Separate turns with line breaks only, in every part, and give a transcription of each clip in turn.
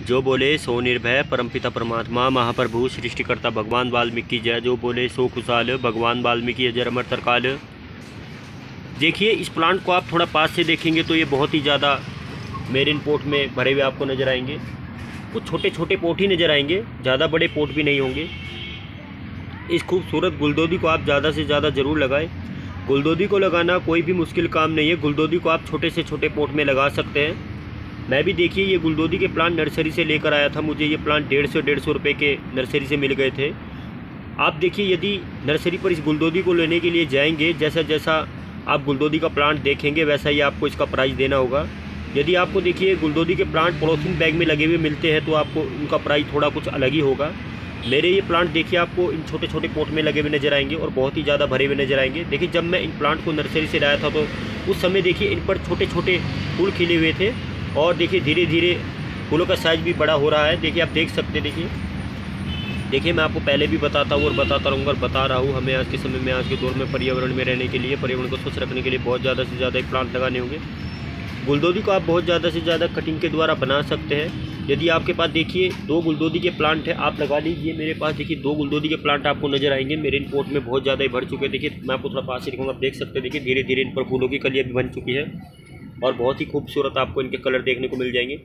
जो बोले, सो निर्भय, परमपिता परमात्मा, महाप्रभु, सृष्टिकर्ता भगवान वाल्मीकि, जय। जो बोले, सो खुशहाल, भगवान वाल्मीकि अजर अमर तरकाल। देखिए, इस प्लांट को आप थोड़ा पास से देखेंगे तो ये बहुत ही ज़्यादा मेरिन पोर्ट में भरे हुए आपको नज़र आएँगे। कुछ छोटे छोटे पोट ही नज़र आएँगे, ज़्यादा बड़े पोट भी नहीं होंगे। इस खूबसूरत गुलदोदी को आप ज़्यादा से ज़्यादा ज़रूर लगाएँ। गुलदोदी को लगाना कोई भी मुश्किल काम नहीं है। गुलदोदी को आप छोटे से छोटे पोट में लगा सकते हैं। मैं भी देखिए, ये गुलदोदी के प्लांट नर्सरी से लेकर आया था मुझे। ये प्लांट डेढ़ सौ डेढ़ सौ रुपये के नर्सरी से मिल गए थे। आप देखिए, यदि नर्सरी पर इस गुलदोदी को लेने के लिए जाएँगे, जैसा जैसा आप गुलदोदी का प्लांट देखेंगे, वैसा ही आपको इसका प्राइस देना होगा। यदि आपको देखिए, गुलदोदी के प्लांट पॉलोथीन बैग में लगे हुए मिलते हैं तो आपको उनका प्राइस थोड़ा कुछ अलग ही होगा। मेरे ये प्लांट देखिए, आपको इन छोटे छोटे पोट में लगे हुए नज़र आएँगे और बहुत ही ज़्यादा भरे हुए नज़र आएँगे। देखिए, जब मैं इन प्लांट को नर्सरी से लाया था तो उस समय देखिए, इन पर छोटे छोटे फूल खिले हुए थे। और देखिए धीरे धीरे फूलों का साइज़ भी बड़ा हो रहा है। देखिए, आप देख सकते हैं, देखिए। देखिए, मैं आपको पहले भी बताता हूँ और बताता रहूँगा और बता रहा हूँ, हमें आज के समय में, आज के दौर में पर्यावरण में रहने के लिए, पर्यावरण को स्वच्छ रखने के लिए बहुत ज़्यादा से ज़्यादा प्लांट लगाने होंगे। गुलदोदी को आप बहुत ज़्यादा से ज़्यादा कटिंग के द्वारा बना सकते हैं। यदि आपके पास, देखिए, दो गुलदोदी के प्लांट है, आप लगा लीजिए, मेरे पास, देखिए, दो गुलदोदी के प्लांट आपको नज़र आएँगे। मेरे इन पोर्ट में बहुत ज़्यादा ही भर चुके हैं। देखिए, मैं आपको थोड़ा पास से दिखाऊँगा आप देख सकते हैं, देखिए धीरे धीरे इन पर फूलों की कलियाँ भी बन चुकी है। और बहुत ही खूबसूरत आपको इनके कलर देखने को मिल जाएँगे।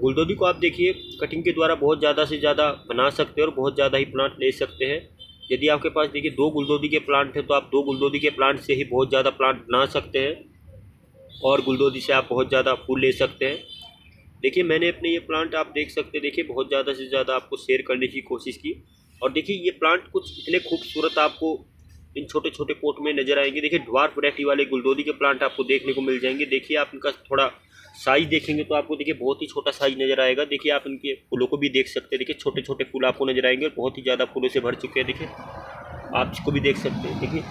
गुलदोदी को आप देखिए, कटिंग के द्वारा बहुत ज़्यादा से ज़्यादा बना सकते हैं और बहुत ज़्यादा ही प्लांट ले सकते हैं। यदि आपके पास देखिए दो गुलदोदी के प्लांट हैं तो आप दो गुलदोदी के प्लांट से ही बहुत ज़्यादा प्लांट बना सकते हैं और गुलदोदी से आप बहुत ज़्यादा फूल ले सकते हैं। देखिए, मैंने अपने ये प्लांट आप देख सकते हैं। देखिए, बहुत ज़्यादा से ज़्यादा आपको शेयर करने की कोशिश की। और देखिए, ये प्लांट कुछ इतने खूबसूरत आपको इन छोटे छोटे पोट में नज़र आएँगे। देखिए ड्वार्फ वैरायटी वाले गुलदोदी के प्लांट आपको देखने को मिल जाएँगे। देखिए, आप इनका थोड़ा साइज़ देखेंगे तो आपको देखिए बहुत ही छोटा साइज़ नज़र आएगा। देखिए, आप इनके फूलों को भी देख सकते हैं। देखिए छोटे छोटे फूल आपको नज़र आएँगे और बहुत ही ज़्यादा फूलों से भर चुके हैं। देखिए, आप इसको भी देख सकते हैं। देखिए,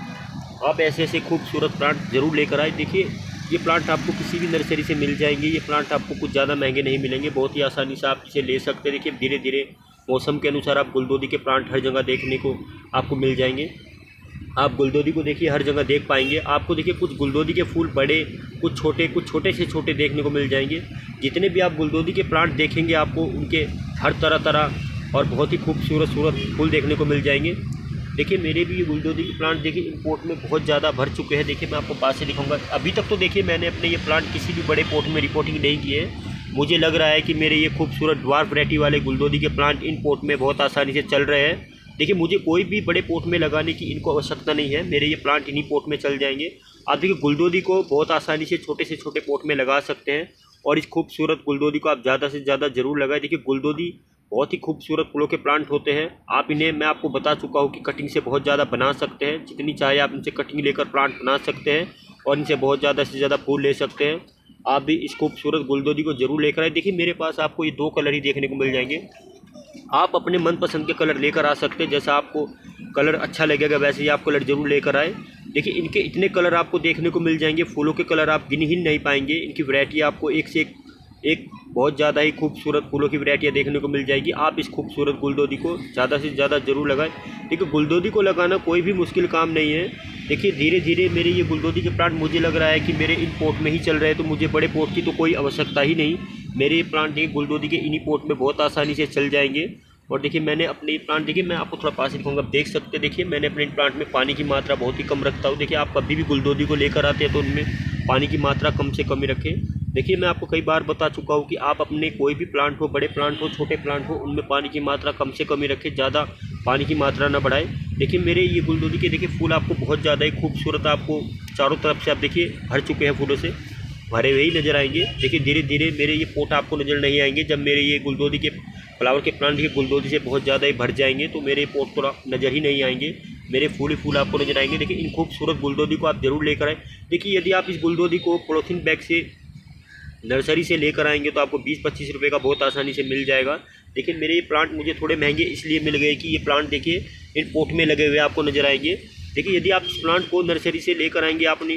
आप ऐसे ऐसे खूबसूरत प्लांट ज़रूर लेकर आए। देखिए, ये प्लांट आपको किसी भी नर्सरी से मिल जाएँगे। ये प्लांट आपको कुछ ज़्यादा महँगे नहीं मिलेंगे। बहुत ही आसानी से आप इसे ले सकते हैं। देखिए धीरे धीरे मौसम के अनुसार आप गुलदोदी के प्लांट हर जगह देखने को आपको मिल जाएँगे। आप गुलदोदी को देखिए, हर जगह देख पाएँगे। आपको देखिए, कुछ गुलदोदी के फूल बड़े, कुछ छोटे कुछ छोटे से छोटे देखने को मिल जाएँगे। जितने भी आप गुलदोदी के प्लांट देखेंगे, आपको उनके हर तरह तरह और बहुत ही खूबसूरत सूरत फूल देखने को मिल जाएँगे। देखिए, मेरे भी ये गुलदोदी के प्लांट देखिए इम्पोर्ट में बहुत ज़्यादा भर चुके हैं। देखिए, मैं आपको पास से दिखाऊँगा। अभी तक तो देखिए, मैंने अपने ये प्लांट किसी भी बड़े पोर्ट में रिपोर्टिंग नहीं की है। मुझे लग रहा है कि मेरे ये खूबसूरत ड्वार्फ वैरायटी वाले गुलदोदी के प्लांट इन पोर्ट में बहुत आसानी से चल रहे हैं। देखिए, मुझे कोई भी बड़े पोर्ट में लगाने की इनको आवश्यकता नहीं है। मेरे ये प्लांट इन्हीं पोर्ट में चल जाएँगे। आप देखिए, गुलदोदी को बहुत आसानी से छोटे से छोटे पोर्ट में लगा सकते हैं और इस खूबसूरत गुलदोदी को आप ज़्यादा से ज़्यादा ज़रूर लगाएँ। देखिए, गुलदोदी बहुत ही खूबसूरत फूलों के प्लांट होते हैं। आप इन्हें, मैं आपको बता चुका हूँ कि कटिंग से बहुत ज़्यादा बना सकते हैं। जितनी चाहे आप इनसे कटिंग लेकर प्लांट बना सकते हैं और इनसे बहुत ज़्यादा से ज़्यादा फूल ले सकते हैं। आप भी इस खूबसूरत गुलदोदी को ज़रूर लेकर आए। देखिए, मेरे पास आपको ये दो कलर ही देखने को मिल जाएँगे। आप अपने मनपसंद के कलर लेकर आ सकते हैं, जैसा आपको कलर अच्छा लगेगा, वैसे ही आप कलर ज़रूर लेकर आए। देखिए, इनके इतने कलर आपको देखने को मिल जाएँगे, फूलों के कलर आप गिन ही नहीं पाएँगे। इनकी वैरायटी आपको एक से एक एक बहुत ज़्यादा ही खूबसूरत फूलों की वैरायटियाँ देखने को मिल जाएगी। आप इस खूबसूरत गुलदोदी को ज़्यादा से ज़्यादा ज़रूर लगाएँ। देखिए, गुलदोदी को लगाना कोई भी मुश्किल काम नहीं है। देखिए धीरे धीरे मेरे ये गुलदोदी के प्लांट, मुझे लग रहा है कि मेरे इन पोर्ट में ही चल रहे हैं तो मुझे बड़े पोर्ट की तो कोई आवश्यकता ही नहीं। मेरे प्लांट देखिए गुलदोदी के इन्हीं पोर्ट में बहुत आसानी से चल जाएँगे। और देखिए, मैंने अपने प्लांट देखिए, मैं आपको थोड़ा पास दिखाऊँगा। आप देख सकते देखिए, मैंने अपने प्लांट में पानी की मात्रा बहुत ही कम रखता हूँ। देखिए, आप कभी भी गुलदोदी को लेकर आते हैं तो उनमें पानी की मात्रा कम से कम ही रखें। देखिए, मैं आपको कई बार बता चुका हूँ कि आप अपने कोई भी प्लांट हो, बड़े प्लांट हो, छोटे प्लांट हो, उनमें पानी की मात्रा कम से कम ही रखें, ज़्यादा पानी की मात्रा ना बढ़ाए। देखिए, मेरे ये गुलदोदी के देखिए, फूल आपको बहुत ज़्यादा ही खूबसूरत आपको चारों तरफ़ से आप देखिए, भर चुके हैं फूलों से। भरे हुए ही नज़र आएँगे। देखिए धीरे धीरे मेरे ये पोट आपको नज़र नहीं आएँगे। जब मेरे ये गुलदोदी के फ्लावर के प्लांट के गुलदोदी से बहुत ज़्यादा ही भर जाएँगे तो मेरे पोट थोड़ा नज़र ही नहीं आएँगे। मेरे फूल ही फूल आपको नज़र आएँगे। देखिए, इन खूबसूरत गुलदोदी को आप ज़रूर लेकर आएँ। देखिए, यदि आप इस गुलदोदी को पोलोथीन बैग से, नर्सरी से लेकर आएँगे तो आपको बीस पच्चीस रुपये का बहुत आसानी से मिल जाएगा। लेकिन मेरे ये प्लांट मुझे थोड़े महँगे इसलिए मिल गए कि ये प्लांट देखिए, इन पोट में लगे हुए आपको नज़र आएँगे। देखिए, यदि आप इस प्लांट को नर्सरी से लेकर आएँगे आपने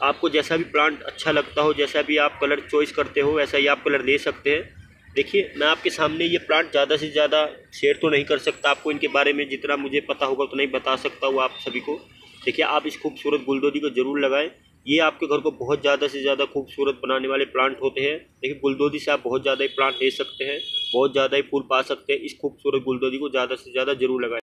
आपको जैसा भी प्लांट अच्छा लगता हो, जैसा भी आप कलर चॉइस करते हो, वैसा ही आप कलर ले सकते हैं। देखिए, मैं आपके सामने ये प्लांट ज़्यादा से ज़्यादा शेयर तो नहीं कर सकता। आपको इनके बारे में जितना मुझे पता होगा तो नहीं बता सकता हूँ आप सभी को। देखिए, आप इस खूबसूरत गुलदोदी को ज़रूर लगाएँ। ये आपके घर को बहुत ज़्यादा से ज़्यादा खूबसूरत बनाने वाले प्लांट होते हैं। देखिए, गुलदोदी से आप बहुत ज़्यादा ही प्लांट ले सकते हैं, बहुत ज़्यादा ही फूल पा सकते हैं। इस खूबसूरत गुलदोदी को ज़्यादा से ज़्यादा ज़रूर लगाएँ।